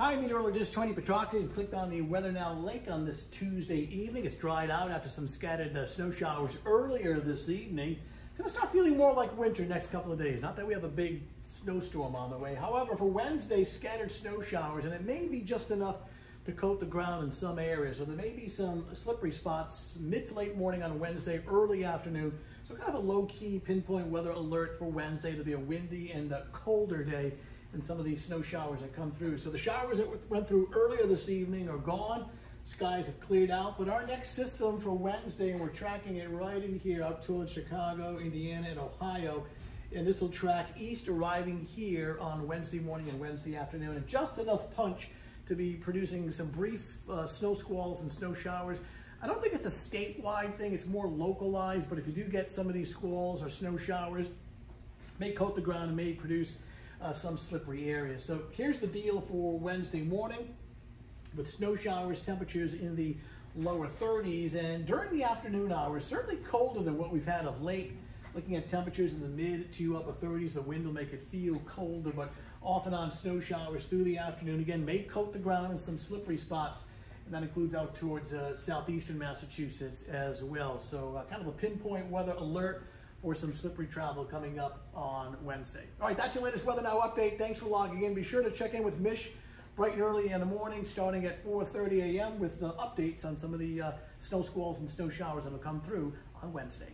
Hi, meteorologist Tony Petrarca. You clicked on the Weather Now link on this Tuesday evening. It's dried out after some scattered uh, snow showers earlier this evening. It's going to start feeling more like winter next couple of days. Not that we have a big snowstorm on the way. However, for Wednesday, scattered snow showers, and it may be just enough to coat the ground in some areas. So there may be some slippery spots mid to late morning on Wednesday, early afternoon. So kind of a low-key pinpoint weather alert for Wednesday. It'll be a windy and a colder day and some of these snow showers that come through. So the showers that went through earlier this evening are gone. Skies have cleared out, but our next system for Wednesday, and we're tracking it right in here up towards Chicago, Indiana, and Ohio, and this will track east arriving here on Wednesday morning and Wednesday afternoon, and just enough punch to be producing some brief uh, snow squalls and snow showers. I don't think it's a statewide thing, it's more localized, but if you do get some of these squalls or snow showers, may coat the ground and may produce uh, some slippery areas. So here's the deal for Wednesday morning with snow showers, temperatures in the lower 30s, and during the afternoon hours, certainly colder than what we've had of late. Looking at temperatures in the mid to upper 30s, the wind will make it feel colder, but off and on snow showers through the afternoon. Again, may coat the ground in some slippery spots, and that includes out towards uh, southeastern Massachusetts as well. So uh, kind of a pinpoint weather alert for some slippery travel coming up on Wednesday. All right, that's your latest Weather Now update. Thanks for logging in. Be sure to check in with Mish bright and early in the morning, starting at 4.30 a.m. with the updates on some of the uh, snow squalls and snow showers that will come through on Wednesday.